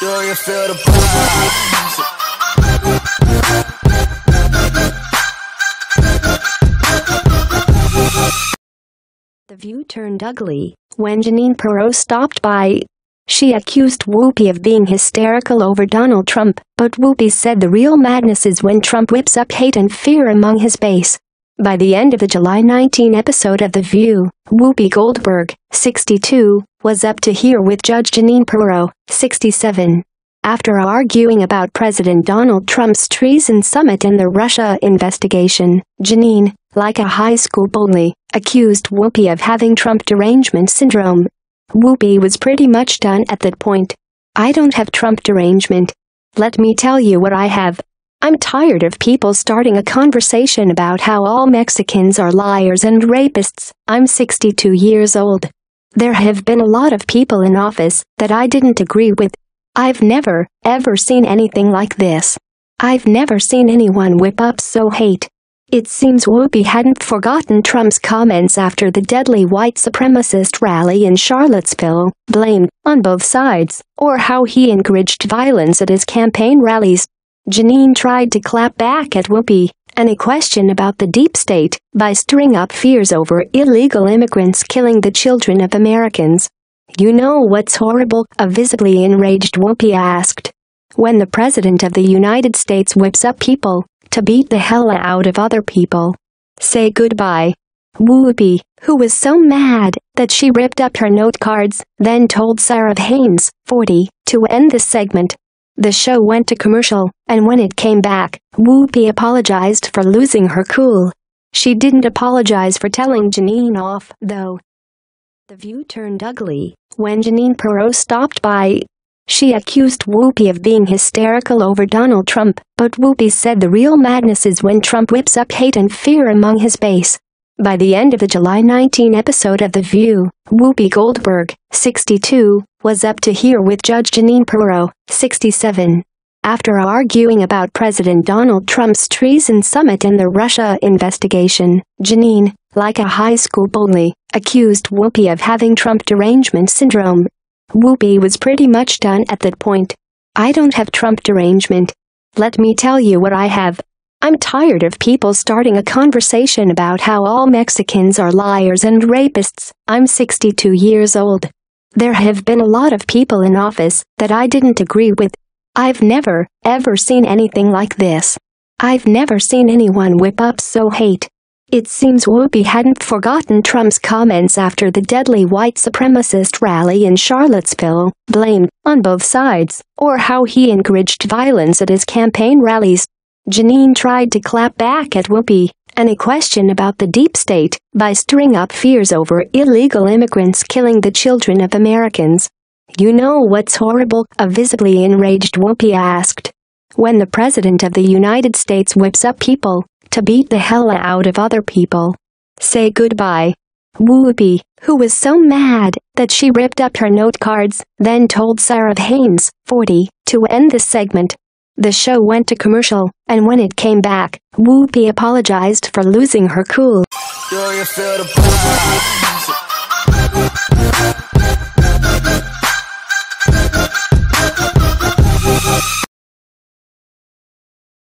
You feel the? The view turned ugly when Jeanine Pirro stopped by. She accused Whoopi of being hysterical over Donald Trump, but Whoopi said the real madness is when Trump whips up hate and fear among his base. By the end of the July 19 episode of The View, Whoopi Goldberg, 62, was up to here with Judge Jeanine Pirro, 67. After arguing about President Donald Trump's treason summit and the Russia investigation, Jeanine, like a high school bully, accused Whoopi of having Trump derangement syndrome. Whoopi was pretty much done at that point. I don't have Trump derangement. Let me tell you what I have. I'm tired of people starting a conversation about how all Mexicans are liars and rapists. I'm 62 years old. There have been a lot of people in office that I didn't agree with. I've never, ever seen anything like this. I've never seen anyone whip up so hate. It seems Whoopi hadn't forgotten Trump's comments after the deadly white supremacist rally in Charlottesville, blamed, on both sides, or how he encouraged violence at his campaign rallies. Jeanine tried to clap back at Whoopi, and a question about the deep state, by stirring up fears over illegal immigrants killing the children of Americans. You know what's horrible? A visibly enraged Whoopi asked. When the President of the United States whips up people, to beat the hell out of other people. Say goodbye. Whoopi, who was so mad that she ripped up her note cards, then told Sara Haines, 40, to end the segment. The show went to commercial, and when it came back, Whoopi apologized for losing her cool. She didn't apologize for telling Jeanine off, though. The view turned ugly when Jeanine Pirro stopped by. She accused Whoopi of being hysterical over Donald Trump, but Whoopi said the real madness is when Trump whips up hate and fear among his base. By the end of the July 19 episode of The View, Whoopi Goldberg, 62, was up to here with Judge Jeanine Pirro, 67. After arguing about President Donald Trump's treason summit and the Russia investigation, Jeanine, like a high school bully, accused Whoopi of having Trump derangement syndrome. Whoopi was pretty much done at that point. I don't have Trump derangement. Let me tell you what I have. I'm tired of people starting a conversation about how all Mexicans are liars and rapists. I'm 62 years old. There have been a lot of people in office that I didn't agree with. I've never, ever seen anything like this. I've never seen anyone whip up so hate. It seems Whoopi hadn't forgotten Trump's comments after the deadly white supremacist rally in Charlottesville, blamed, on both sides, or how he encouraged violence at his campaign rallies. Jeanine tried to clap back at Whoopi, and a question about the deep state, by stirring up fears over illegal immigrants killing the children of Americans. You know what's horrible? A visibly enraged Whoopi asked. When the President of the United States whips up people, to beat the hell out of other people. Say goodbye. Whoopi, who was so mad that she ripped up her note cards, then told Sara Haines, 40, to end the segment. The show went to commercial, and when it came back, Whoopi apologized for losing her cool.